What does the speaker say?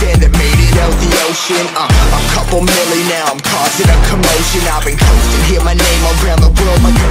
sand that made it out the ocean uh, A couple million now, I'm causing a commotion. I've been coasting, hear my name around the world like an